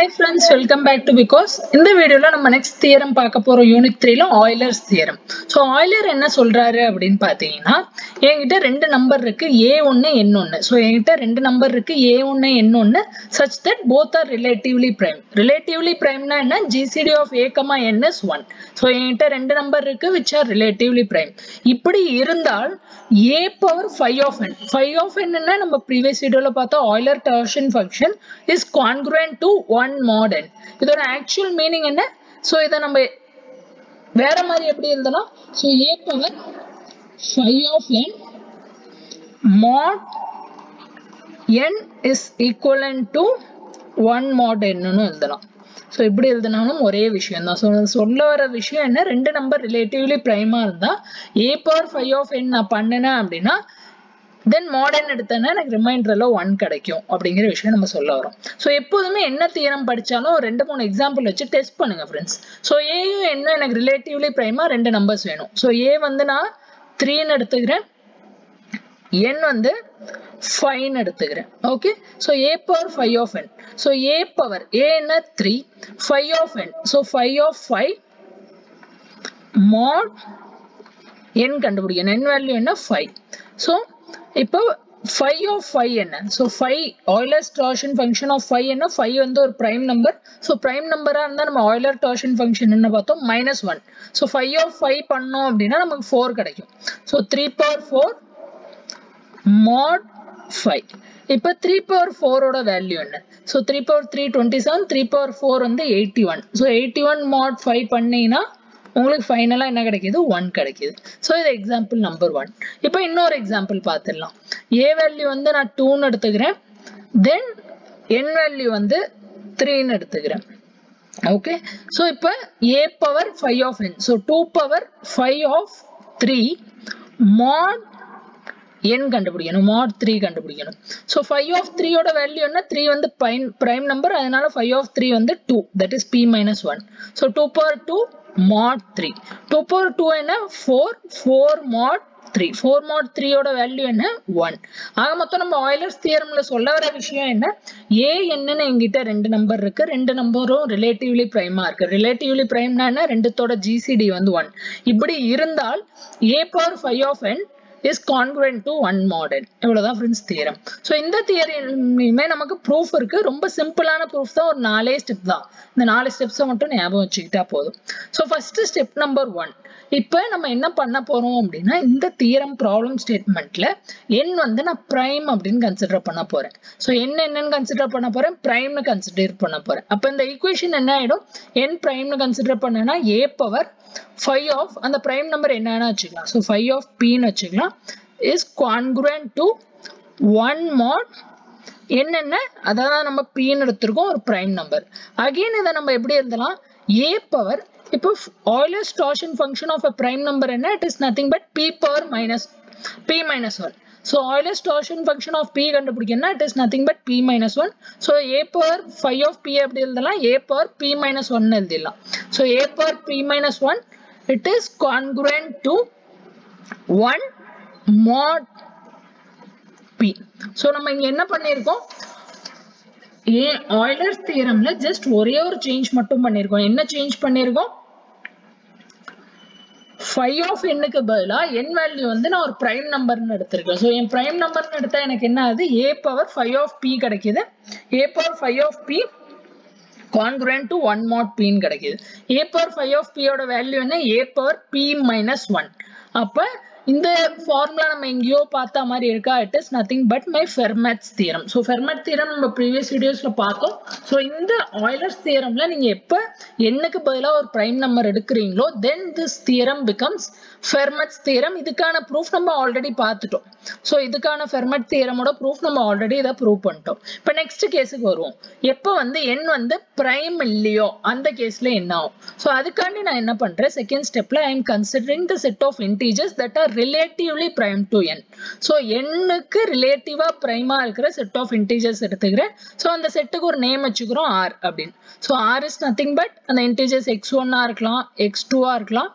Hi friends welcome back to because இந்த வீடியோவில் நம்ம நெக்ஸ்ட் தியரம் பார்க்க போகிறோம் யூனிட் த்ரீல ஆயிலர்ஸ் தியரம் ஸோ ஆயிலர் என்ன சொல்கிறாரு அப்படின்னு பார்த்தீங்கன்னா என்கிட்ட ரெண்டு நம்பர் இருக்கு. ஏ ஒன்று என் ஒன்று ஸோ என்கிட்ட ரெண்டு நம்பர் இருக்குது ஏ ஒன்று என் ஒன்று such that both are relatively prime relatively பிரைம்னா என்ன? GCD of A comma N is one so என்கிட்ட ரெண்டு நம்பர் இருக்கு விச் ஆர் ரிலேட்டிவ்லி பிரைம் இப்படி இருந்தால் A power phi of N phi of என்னன்னா நம்ம ப்ரீவியஸ் வீடியோவில் பார்த்தா Euler டர்ஷன் function is congruent to one அன்மாடர்ன் இதோட ஆக்சுவல் மீனிங் என்ன? ஸோ இதை நம்ம வேற மாதிரி எப்படி எழுதலாம்? So A power phi of N mod n is equivalent to 1 mod n எழுதலாம். ஸோ இப்படி எழுதினாலும் ஒரே விஷயம் தான். ஸோ சொல்ல வர விஷயம் என்ன? ரெண்டு நம்பர் ரிலேட்டிவ்லி ப்ரைமாக இருந்தால் A power phi of N நான் பண்ணினேன் அப்படின்னா தென் மாடர்ன் எடுத்தேன்னா எனக்கு ரிமைண்டரில் ஒன் கிடைக்கும் அப்படிங்கிற விஷயம் நம்ம சொல்ல வரோம் ஸோ எப்போதுமே என்ன தியரம் படித்தாலும் ரெண்டு மூணு எக்ஸாம்பிள் வச்சு டெஸ்ட் பண்ணுங்க ஃப்ரெண்ட்ஸ் ஸோ ஏயும் என்ன எனக்கு ரிலேட்டிவ்லி பிரைமா ரெண்டு நம்பர்ஸ் வேணும். ஸோ ஏ வந்து நான் த்ரீன்னு எடுத்துக்கிறேன். என் வந்து ஃபைவ்னு எடுத்துக்கிறேன். Okay so A power phi of N so A power A என்ன three phi of N so phi of five mod N கண்டுபிடிக்கணும். என் வேல்யூ என்ன ஃபைவ் ஸோ இப்போ ஃபைவ் ஆஃப் ஃபைவ் என்ன? ஸோ ஃபைவ் ஆயிலர் டார்ஷன் ஃபங்க்ஷன் ஆஃப் ஃபைவ் என்ன? Five வந்து ஒரு prime number so prime நம்பராக இருந்தால் நம்ம ஆயிலர் டார்ஷன் ஃபங்க்ஷன் என்ன பார்த்தோம்? Minus one so phi of five பண்ணோம் அப்படின்னா நமக்கு ஃபோர் கிடைக்கும். So three power four mod five இப்போ த்ரீ பவர் ஃபோரோட வேல்யூ என்ன? So three power three twenty seven three power four வந்து eighty one so eighty one mod five பண்ணிங்கன்னா உங்களுக்கு ஃபைனலாக என்ன கிடைக்கிது? ஒன் கிடைக்கிது. ஸோ இது எக்ஸாம்பிள் நம்பர் ஒன் இப்போ இன்னொரு எக்ஸாம்பிள் பார்த்துடலாம். ஏ வேல்யூ வந்து நான் டூன்னு எடுத்துக்கிறேன். தென் என் வேல்யூ வந்து த்ரீன்னு எடுத்துக்கிறேன். ஓகே ஸோ இப்போ A power phi of N so two power phi of three mod N கண்டுபிடிக்கணும். மாட் த்ரீ கண்டுபிடிக்கணும். ஸோ ஃபைவ் ஆஃப் த்ரீயோட வேல்யூ என்ன? த்ரீ வந்து பைன் பிரைம் நம்பர் அதனால ஃபைவ் ஆஃப் த்ரீ வந்து two that is P minus one so two power two mod three two power two என்ன four four mod three four mod ஓட value என்ன? One ஆக மொத்தம் நம்ம ஆயிலர்ஸ் தியரம்ல சொல்ல வர விஷயம் என்ன? ஏ என்னன்னு எங்கிட்ட ரெண்டு நம்பர் இருக்கு. ரெண்டு நம்பரும் ரிலேட்டிவ்லி பிரைமா இருக்கு. ரிலேட்டிவ்லி பிரைம்னா என்ன? ரெண்டுத்தோட ஜிசிடி வந்து ஒன் இப்படி இருந்தால் A power phi of N is congruent to one mod N இவ்வளோதான் ஃப்ரெண்ட்ஸ் தியரம் ஸோ இந்த தியரியுமே நமக்கு ப்ரூஃப் இருக்கு. ரொம்ப சிம்பிளான ப்ரூஃப் தான். ஒரு நாலே ஸ்டெப் தான். இந்த நாலு ஸ்டெப்ஸை மட்டும் ஞாபகம் வச்சுக்கிட்டா போதும். So first step number one இப்போ நம்ம என்ன பண்ண போறோம் அப்படின்னா இந்த தியரம் ப்ராப்ளம் ஸ்டேட்மெண்ட்ல என் வந்து நான் பிரைம் அப்படின்னு கன்சிடர் பண்ண போறேன். ஸோ என்ன என்னன்னு கன்சிடர் பண்ண போறேன் பிரைம்னு கன்சிடர் பண்ண போறேன். அப்போ இந்த ஈக்குவேஷன் என்ன ஆயிடும்? என் பிரைம்னு கன்சிடர் பண்ணனா ஏ பவர் ஃபைவ் ஆஃப் அந்த பிரைம் நம்பர் என்னன்னு வச்சுக்கலாம். ஸோ ஃபைவ் ஆஃப் பின்னு வச்சுக்கலாம். Is congruent to one mod என்னென்ன அதான் நம்ம பின்னு எடுத்திருக்கோம் ஒரு பிரைம் நம்பர் அகெயின் இதை நம்ம எப்படி எழுதலாம்? ஏ பவர் இப்போ Euler's torsion function of a prime number என்ன? It is nothing but P power minus P minus one so Euler's torsion function of P கண்டுபிடிக்கணும்னா it is nothing but P minus one so A power phi of P அப்படி எழுதலாம். A power P minus one எழுதிடலாம். So A power P minus one it is congruent to 1 mod p. So நம்ம இங்கே என்ன பண்ணியிருக்கோம்? ஏ Euler's தியரம்ல just ஒரே ஒரு change மட்டும் பண்ணியிருக்கோம். என்ன சேஞ்ச் பண்ணியிருக்கோம்? ஃபைவ் ஆஃப் எண்ணுக்கு பதிலாக என் வேல்யூ வந்து நான் ஒரு ப்ரைம் நம்பர்னு எடுத்திருக்கேன். ஸோ என் பிரைம் நம்பர்னு எடுத்தால் எனக்கு என்ன ஆகுது? A power phi of P கிடைக்குது. A power phi of P congruent to one mod பின்னு கிடைக்குது. ஏ பவர் ஃபைவ் ஆஃப் பியோட வேல்யூ என்ன? A power P minus one அப்போ இந்த ஃபார்முலா நம்ம எங்கேயோ பார்த்த மாதிரி இருக்கா? It is nothing but my Fermat's theorem so Fermat theorem நம்ம ப்ரீவியஸ் வீடியோஸில் பார்த்தோம். ஸோ இந்த ஆயிலர்ஸ் தியரம்ல நீங்கள் எப்போ எண்ணுக்கு பதிலாக ஒரு ப்ரைம் நம்பர் எடுக்கிறீங்களோ then this theorem becomes Fermat's theorem இதுக்கான ப்ரூஃப் நம்ம ஆல்ரெடி பார்த்துட்டோம். ஸோ இதுக்கான ஃபெர்மட் தியரமோட ப்ரூஃப் நம்ம ஆல்ரெடி இதை ப்ரூவ் பண்ணிட்டோம். இப்போ நெக்ஸ்ட் கேஸுக்கு வருவோம். எப்போ வந்து எண் வந்து ப்ரைம் இல்லையோ அந்த கேஸில் என்ன ஆகும்? ஸோ அதுக்காண்டி நான் என்ன பண்ணுறேன் செகண்ட் ஸ்டெப்பில் I am considering the set of integers that are relatively prime to N so எண்ணுக்கு ரிலேட்டிவாக ப்ரைமாக இருக்கிற செட் ஆஃப் இன்டீஜர்ஸ் எடுத்துக்கிறேன். ஸோ அந்த செட்டுக்கு ஒரு நேம் வச்சுக்கிறோம் ஆர் அப்படின்னு. So R is nothing but அந்த இன்டீஜர்ஸ் எக்ஸ் ஒன்னாக இருக்கலாம் எக்ஸ் டூவாக இருக்கலாம்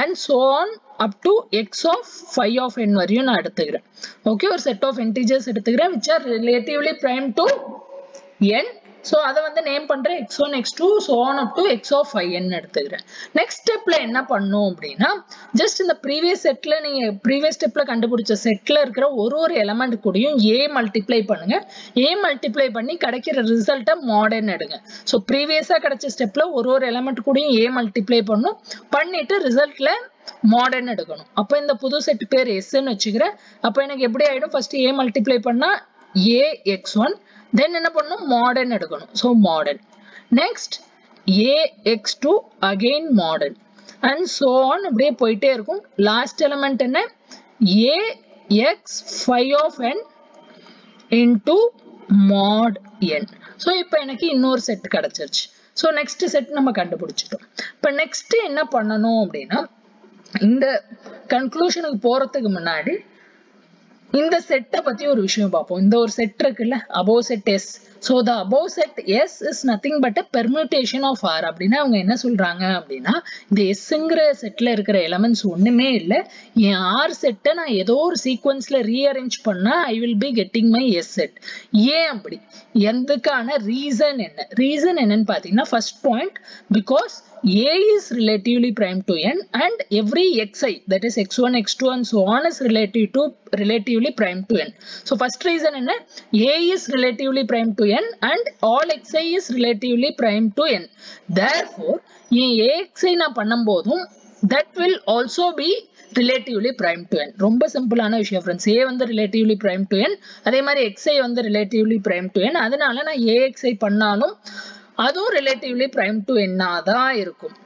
and so on up to X of phi of N வரையும் நான் எடுத்துக்கிறேன். ஓகே ஒரு செட் ஆஃப் இன்டீஜர்ஸ் எடுத்துக்கிறேன் which are relatively prime to N so அதை வந்து நேம் பண்றேன் X one X two so on up to X of phi எடுத்துக்கிறேன். Next ஸ்டெப்ல என்ன பண்ணும் அப்படின்னா ஜஸ்ட் இந்த ப்ரீவியஸ் செட்டில் நீங்க ப்ரீவியஸ் ஸ்டெப்ல கண்டுபிடிச்ச செட்டில் இருக்கிற ஒரு ஒரு எலமெண்ட் கூடயும் ஏ மல்டிப்ளை பண்ணுங்க. ஏ மல்டிப்ளை பண்ணி கிடைக்கிற ரிசல்ட்டை மாடர்ன் எடுங்க. ஸோ ப்ரீவியஸாக கிடைச்ச ஸ்டெப்ல ஒரு ஒரு எலமெண்ட் கூடயும் ஏ மல்டிப்ளை பண்ணும். பண்ணிட்டு ரிசல்ட்டில் மாடர்ன் எடுக்கணும். அப்போ இந்த புது செட் பேர் எஸ்ன்னு வச்சுக்கிறேன். அப்போ எனக்கு எப்படி ஆயிடும்? ஃபர்ஸ்ட் ஏ மல்டிப்ளை பண்ணால் ஏ எக்ஸ் ஒன் தென் என்ன பண்ணணும்? மாடர்ன் எடுக்கணும். So mod n next a x two again mod n and so on அப்படியே போயிட்டே இருக்கும். லாஸ்ட் எலமெண்ட் என்ன? A x five of n into mod n so இப்போ எனக்கு இன்னொரு செட் கிடைச்சிருச்சு. ஸோ நெக்ஸ்ட் செட் நம்ம கண்டுபிடிச்சிட்டோம். இப்போ நெக்ஸ்ட் என்ன பண்ணணும் அப்படின்னா இந்த கன்க்ளூஷனுக்கு போறதுக்கு முன்னாடி இந்த செட்டை பத்தி ஒரு விஷயம் பார்ப்போம். இந்த ஒரு செட் இருக்குல்ல? Above set S so the above set S is nothing but a permutation of R அப்படின்னா அவங்க என்ன சொல்றாங்க அப்படின்னா இந்த எஸ்ங்கிற செட்ல இருக்கிற எலமெண்ட்ஸ் ஒண்ணுமே இல்லை. என் ஆர் செட்டை நான் ஏதோ ஒரு சீக்வன்ஸ்ல ரீஅரேஞ்ச் பண்ணா I will be getting my S set ஏன் அப்படி? எதுக்கான ரீசன் என்ன? ரீசன் என்னன்னு பாத்தீங்கன்னா first point because A is relatively prime to n and every xi that is x1, x2 and so on is relative to relatively prime to n. So first reason என்ன A is relatively prime to n and all xi is relatively prime to n. Therefore என் axi நான் பண்ணும்போதும் that will also be relatively prime to n. ரொம்ப சிம்பிளான விஷயம் friends A வந்து relatively prime to n அதே மாதிரி xi வந்து relatively prime to n அதனால நான் AXi பண்ணாலும் அதுவும் ரிலேட்டிவ்லி பிரைம் டு என்னா தான் இருக்கும்.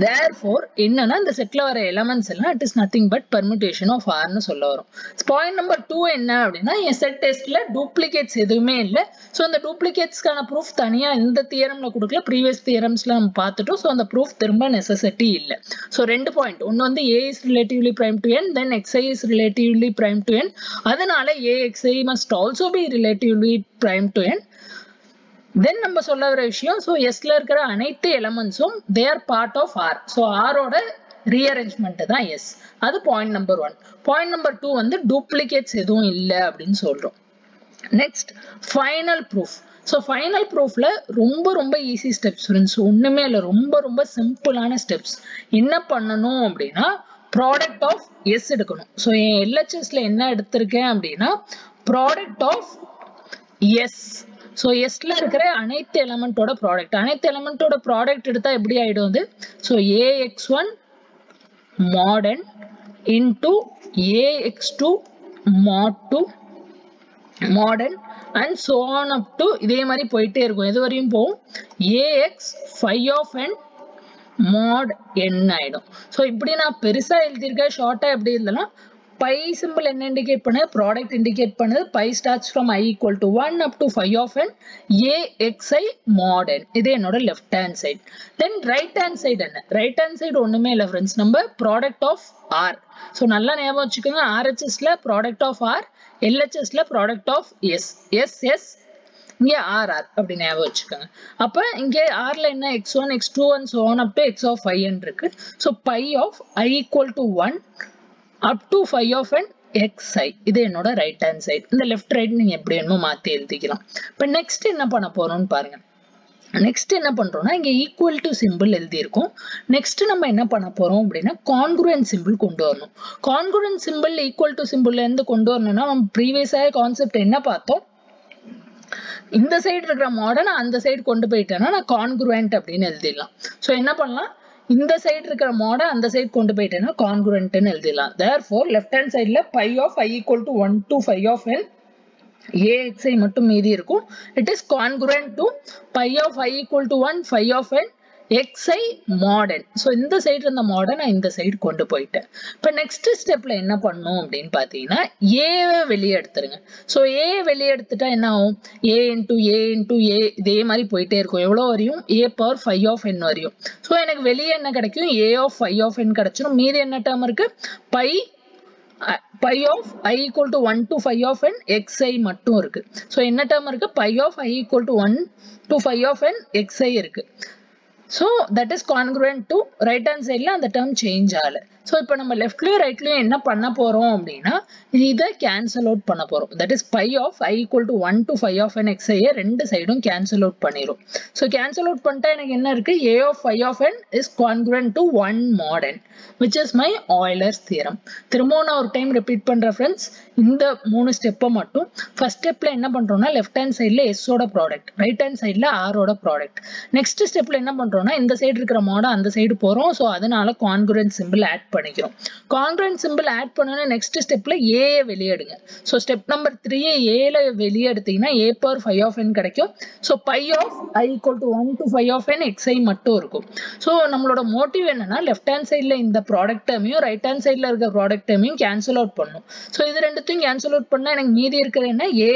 தேர்ஃபோர் என்னன்னா இந்த செட்ல வர எலமெண்ட்ஸ் எல்லாம் it is nothing but permutation of ஆர்னு சொல்ல வரும். பாயிண்ட் நம்பர் டூ என்ன அப்படின்னா என் செட் டெஸ்ட்ல டூப்ளிகேட்ஸ் எதுவுமே இல்லை. ஸோ அந்த டூப்ளிகேட்ஸ்க்கான ப்ரூஃப் தனியா இந்த தியரம்ல கொடுக்கல. ப்ரீவியஸ் தியரம்ஸ்ல நம்ம பார்த்துட்டோம். ஸோ அந்த ப்ரூஃப் திரும்ப நெசசிட்டி இல்லை. ஸோ ரெண்டு பாயிண்ட் ஒன்று வந்து A is relatively prime to N then X I is relatively prime to N அதனால A X I must also be relatively prime to N then நம்ம சொல்ல வர விஷயம் ஸோ எஸ்ல இருக்கிற அனைத்து எலமெண்ட்ஸும் they are part of R so ஆரோட rearrangement தான் எஸ் அது point number one point number two வந்து டூப்ளிகேட்ஸ் எதுவும் இல்லை அப்படின்னு சொல்றோம். Next final proof so final ப்ரூஃப்ல ரொம்ப ரொம்ப ஈஸி ஸ்டெப்ஸ் ஃப்ரெண்ட்ஸ் ஒன்றுமே இல்லை. ரொம்ப ரொம்ப சிம்பிளான ஸ்டெப்ஸ் என்ன பண்ணணும் அப்படின்னா ப்ராடக்ட் ஆஃப் எஸ் எடுக்கணும். ஸோ என் எல்ஹெச்எஸ்ல என்ன எடுத்திருக்கேன் அப்படின்னா ப்ராடக்ட் ஆஃப் எஸ் ஸோ எஸ்ல இருக்கிற அனைத்து எலமெண்ட்டோட ப்ராடக்ட் அனைத்து எலமெண்ட்டோட ப்ராடக்ட் எடுத்தா எப்படி ஆயிடும் அது? So a x one mod n into a x two mod two mod n and so on up to இதே மாதிரி போயிட்டே இருக்கும். எது வரையும் போகும்? A x five of n mod n ஆயிடும். ஸோ இப்படி நான் பெருசா எழுதியிருக்கேன் ஷார்ட்டா எப்படி இல்லைன்னா பை சிம்பிள் என்ன இண்டிகேட் பண்ணு? ப்ராடக்ட் இண்டிகேட் பண்ணுது pi starts from I equal to one up to phi of N A X I mod N இது என்னோட left hand side then right hand side என்ன? ரைட் ஹேண்ட் சைடு ஒன்றுமே இல்லை friends நம்ம product of R so நல்லா ஞாபகம் வச்சுக்கோங்க. ஆர்ஹெச்எஸ்ல product of R எல்ஹெச்எஸ்ல product of S S S இங்கே ஆர் ஆர் அப்படி ஞாபகம் வச்சுக்கோங்க. அப்போ இங்கே ஆர்ல என்ன? X one X two one so on up to X of phi இருக்கு. So pi of I equal to one up to phi of and X I இது என்னோட ரைட் ஹேண்ட் சைடு இந்த லெஃப்ட் ரைட் நீங்கள் எப்படி வேணுமோ மாற்றி எழுதிக்கலாம். இப்போ நெக்ஸ்ட் என்ன பண்ண போகிறோம்னு பாருங்க. நெக்ஸ்ட் என்ன பண்றோம்னா இங்க ஈக்குவல் டு சிம்பிள் எழுதியிருக்கோம். நெக்ஸ்ட் நம்ம என்ன பண்ண போறோம் அப்படின்னா கான்குரன் சிம்பிள் கொண்டு வரணும். கான்குரன் சிம்பிள் ஈக்குவல் டு சிம்பிள்ல இருந்து கொண்டு வரணும்னா நம்ம ப்ரீவியஸாக கான்செப்ட் என்ன பார்த்தோம்? இந்த சைடு இருக்கிற மாடர்ன் அந்த சைடு கொண்டு போயிட்டேன்னா நான் கான்குருவன்ட் அப்படின்னு எழுதிடலாம். ஸோ என்ன பண்ணலாம்? இந்த சைடு இருக்கிற மாடல் அந்த சைடு கொண்டு போயிட்டேன்னா கான்குரண்ட்னு எழுதிடலாம். தேர் ஃபோர் லெஃப்ட் ஹேண்ட் சைடில் pi of i equal to one to phi of n a x i மட்டும் மீதி இருக்கும். It is concurrent to pi of i equal to one phi of n x i mod n so இந்த side இருந்த mod n நான் இந்த side கொண்டு போயிட்டேன். இப்போ நெக்ஸ்ட் ஸ்டெப்பில் என்ன பண்ணும் அப்படின்னு பார்த்தீங்கன்னா ஏவை வெளியே எடுத்துருங்க. ஸோ ஏ வெளியே எடுத்துட்டா என்ன ஆகும்? A into A into A இதே மாதிரி போயிட்டே இருக்கும். எவ்வளோ வரையும்? A power phi of N வரையும். ஸோ எனக்கு வெளியே என்ன கிடைக்கும்? A of phi of N கிடைச்சிடும் மீதி என்ன டேர்ம் இருக்கு? Pi pi of I equal to one to phi of N X I மட்டும் இருக்கு. ஸோ என்ன டேர்ம் இருக்கு? Pi of I equal to one to phi of N X I இருக்கு. So that is congruent to right hand சைடில் அந்த term change ஆகலை. So இப்போ நம்ம லெஃப்ட்லேயும் ரைட்லேயும் என்ன பண்ண போறோம் அப்படின்னா இதை கேன்சல் அவுட் பண்ண போறோம். That is pi of I equal to one to phi of N எக்ஸையை ரெண்டு சைடும் கேன்சல் அவுட் பண்ணிடும் ஸோ கேன்சல் அவுட் பண்ணிட்டா எனக்கு என்ன இருக்கு? A of phi of N is congruent to one mod N which is my Euler's theorem திரும்பவும் நான் ஒரு டைம் ரிப்பீட் பண்றேன் ஃப்ரெண்ட்ஸ் இந்த மூணு ஸ்டெப்பை மட்டும் ஃபர்ஸ்ட் ஸ்டெப்ல என்ன பண்ணுறோம்னா லெஃப்ட் ஹேண்ட் சைடில் எஸ்ஸோட ப்ராடக்ட் ரைட் ஹேண்ட் சைடில் ஆரோட ப்ராடக்ட் நெக்ஸ்ட் ஸ்டெப்ல என்ன பண்ணுறோம்னா இந்த சைடு இருக்கிற மாடை அந்த சைடு போறோம். ஸோ அதனால கான்குரன்ஸ் சிம்பிள் ஆட் பண்ணிக்கிறோம். கான்குரன்ட் சிம்பிள் ஆட் பண்ணோன்னா நெக்ஸ்ட் ஸ்டெப்ல ஏ வெளியெடுங்க. ஸோ ஸ்டெப் நம்பர் த்ரீயை ஏல வெளியே எடுத்தீங்கன்னா a power five of n கிடைக்கும். So pi of i equal to one to five of n x i மட்டும் இருக்கும். ஸோ நம்மளோட மோட்டிவ் என்னன்னா லெஃப்ட் ஹேண்ட் சைடில் இந்த ப்ராடக்ட் டேர்மையும் ரைட் ஹேண்ட் சைடில் இருக்க ப்ராடக்ட் டேர்மையும் கேன்சல் அவுட் பண்ணும் ஸோ இது ரெண்டுத்தையும் கேன்சல் அவுட் பண்ணால் எனக்கு மீதி இருக்கிற என்ன? A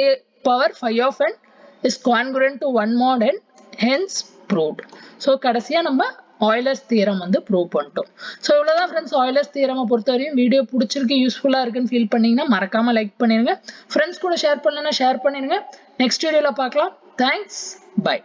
power five of n is congruent to one mod and hence proved so கடைசியா நம்ம ஆயிலர்ஸ் தீரம் வந்து ப்ரூவ் பண்ணிட்டோம். ஸோ இவ்வளோதான் ஃப்ரெண்ட்ஸ் ஆயிலர்ஸ் தீரமை பொறுத்த வரையும் வீடியோ பிடிச்சிருக்கு யூஸ்ஃபுல்லாக இருக்குன்னு ஃபீல் பண்ணீங்கன்னா மறக்காம லைக் பண்ணிருங்க. ஃப்ரெண்ட்ஸ் கூட ஷேர் பண்ணலன்னா ஷேர் பண்ணிருங்க. நெக்ஸ்ட் வீடியோவில் பார்க்கலாம். Thanks bye